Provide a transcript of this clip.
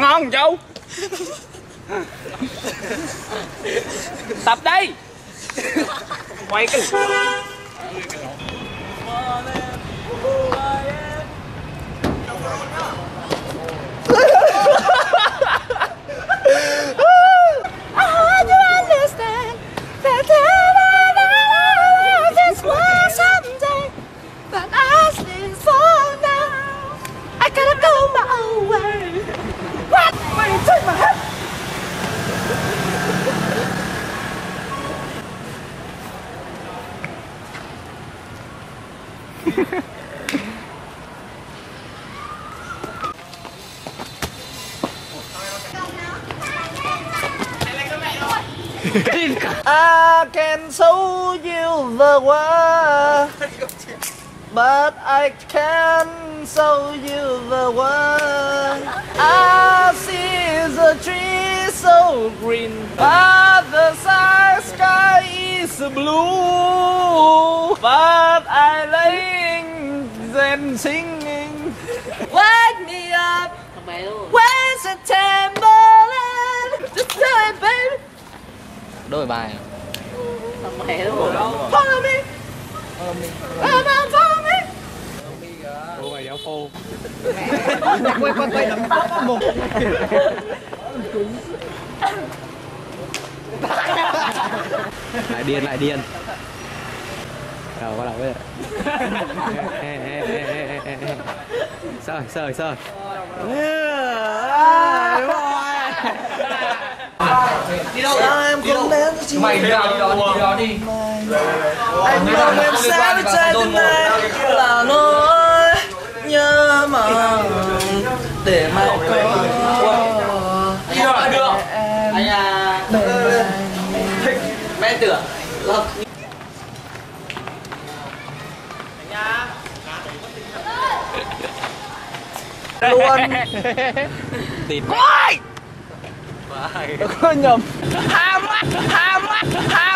ngon chú tập đi. Quay cái I can show you the world But I can show you the world. I see the trees so green But the sky is blue. But and singing. Wake me up. When September ends Just tell it baby. Đôi bài. À? Follow me. Come on, follow me. Quay quay quay nắm tóc một lại điên lại điên đầu bắt đầu bây giờ sơi sơi sơi Đi đâu em không đến chỉ mày đi đó đi đó đi đó đi. Anh mong em sẽ với trái tim này Là nỗi nhớ mong Để mai có đi đâu? Lại được Anh à Mẹ tưởng Luôn. Tịt có nhầm. Ham quá ham quá ham